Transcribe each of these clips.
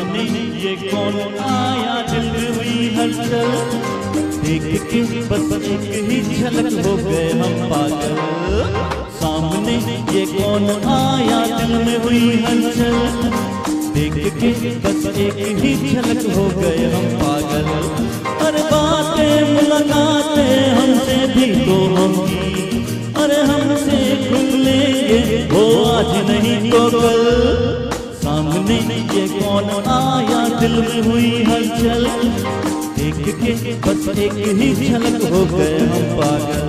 सामने ये कौन आया दिल हुई हलचल। देख के बस एक ही झलक हो गए हम पागल सामने ये कौन आया दिल में हुई हलचल। देख के बस एक ही झलक हो गए हम पागल अरे बातें मुलाकातें हमसे भी तो होंगी। अरे हमसे खुल लेंगे, वो आज नहीं तो हुई हलचल देख के बस एक ही झलक हो गए हम पागल।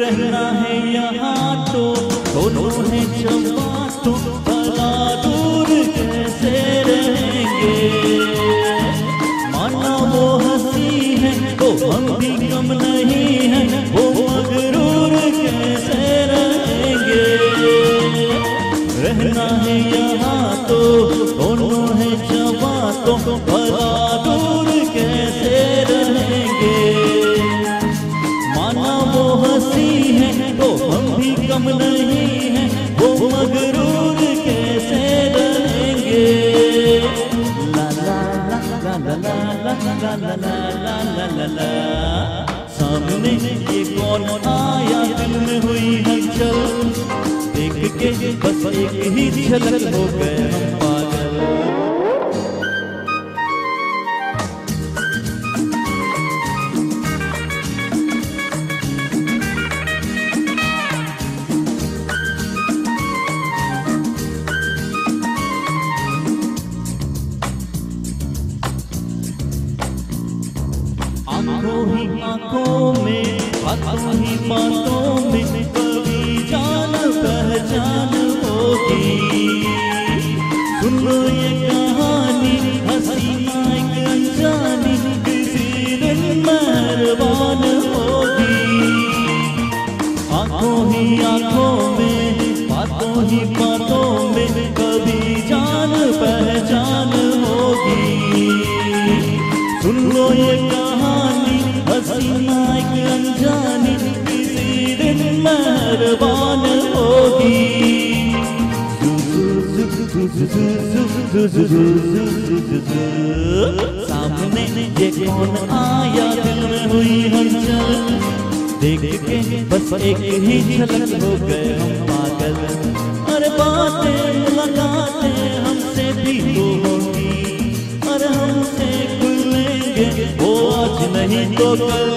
रहना है यहाँ तो दोनों है जमा सामने ये कौन आया दिल में हुई हलचल? देख के बस एक ही झलक हो गया। आँखों ही आँखों में बातों ही बातों में कभी जान पहचान होगी सुन ये कहानी हसीना एक अनजानी किसी दिन मेहरबान होगी आँखों ही आँखों में बातों ही बातों में कभी जान पहचान होगी सुन ये कहानी सामने ये कौन आया, दिल में हुई हलचल। देख के बस एक ही झलक हो गए हम पागल। अरे बातें तो कल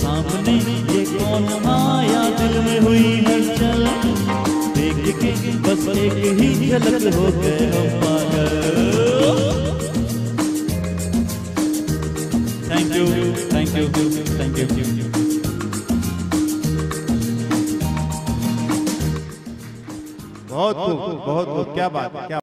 सामने ये कौन आया दिल में हुई हलचल देख के बस एक ही झलक हो गए पागल। Thank you thank you thank you बहुत खूब बहुत खूब, क्या बात, क्या